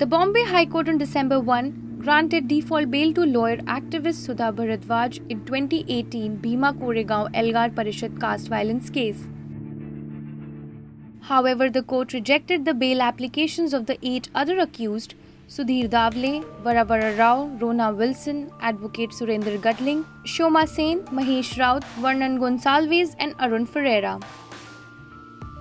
The Bombay High Court on December 1 granted default bail to lawyer activist Sudha Bharadwaj in 2018 Bhima Koregaon Elgar Parishad caste violence case. However, the court rejected the bail applications of the eight other accused Sudhir Dhawale, Varavara Rao, Rona Wilson, Advocate Surendra Gadling, Shoma Sen, Mahesh Raut, Vernon Gonsalves, and Arun Ferreira.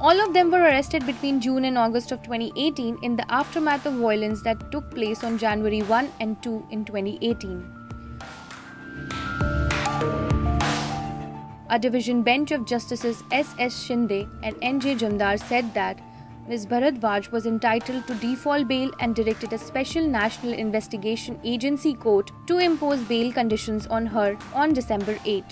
All of them were arrested between June and August of 2018 in the aftermath of violence that took place on January 1 and 2 in 2018. A division bench of Justices S. S. Shinde and N. J. Jamdar said that Ms. Bharadwaj was entitled to default bail and directed a special National Investigation Agency court to impose bail conditions on her on December 8.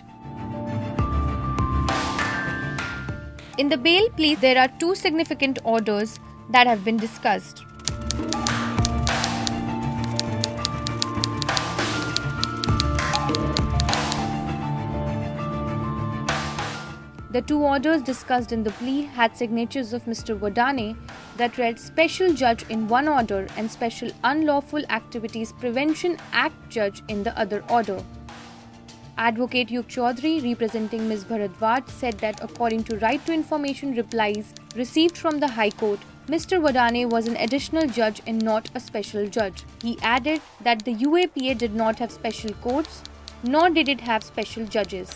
In the bail plea, there are two significant orders that have been discussed. The two orders discussed in the plea had signatures of Mr. Wadane that read Special Judge in one order and Special Unlawful Activities Prevention Act Judge in the other order. Advocate Yug Chaudhary, representing Ms. Bharadwaj, said that according to Right to Information replies received from the High Court, Mr. Wadane was an additional judge and not a special judge. He added that the UAPA did not have special courts, nor did it have special judges.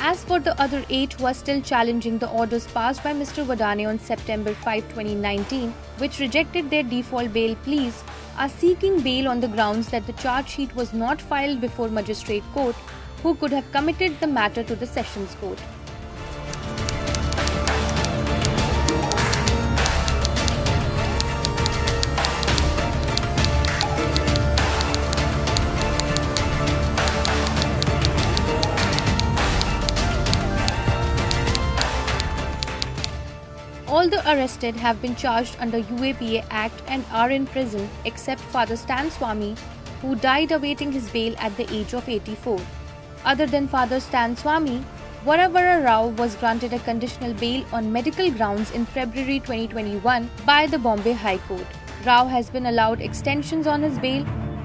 As for the other eight who are still challenging the orders passed by Mr. Wadane on September 5, 2019, which rejected their default bail pleas, are seeking bail on the grounds that the charge sheet was not filed before magistrate court, who could have committed the matter to the sessions court. All the arrested have been charged under UAPA Act and are in prison except Father Stan Swamy, who died awaiting his bail at the age of 84. Other than Father Stan Swamy, Varavara Rao was granted a conditional bail on medical grounds in February 2021 by the Bombay High Court. Rao has been allowed extensions on his bail.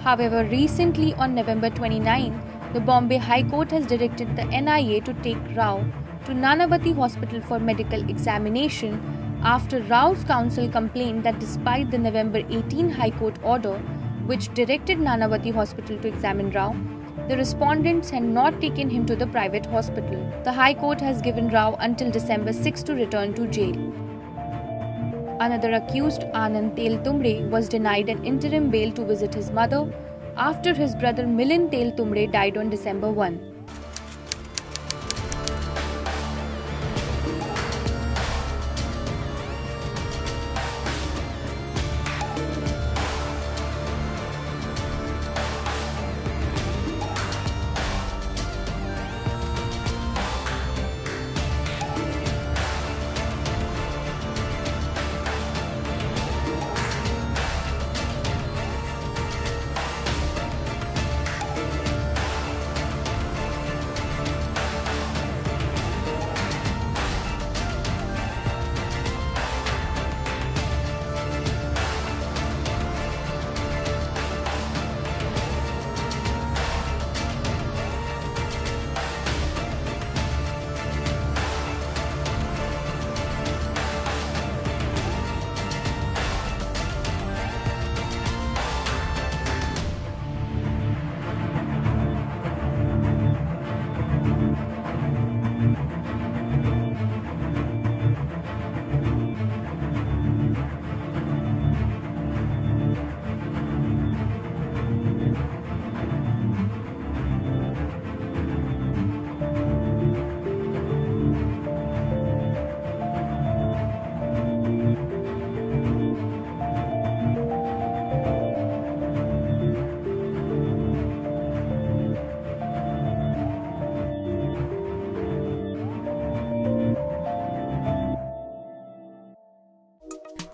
However, recently on November 29, the Bombay High Court has directed the NIA to take Rao to Nanavati Hospital for medical examination after Rao's counsel complained that despite the November 18 High Court order, which directed Nanavati Hospital to examine Rao, the respondents had not taken him to the private hospital. The High Court has given Rao until December 6 to return to jail. Another accused, Anand Teltumbde, was denied an interim bail to visit his mother after his brother Milind Teltumbde died on December 1.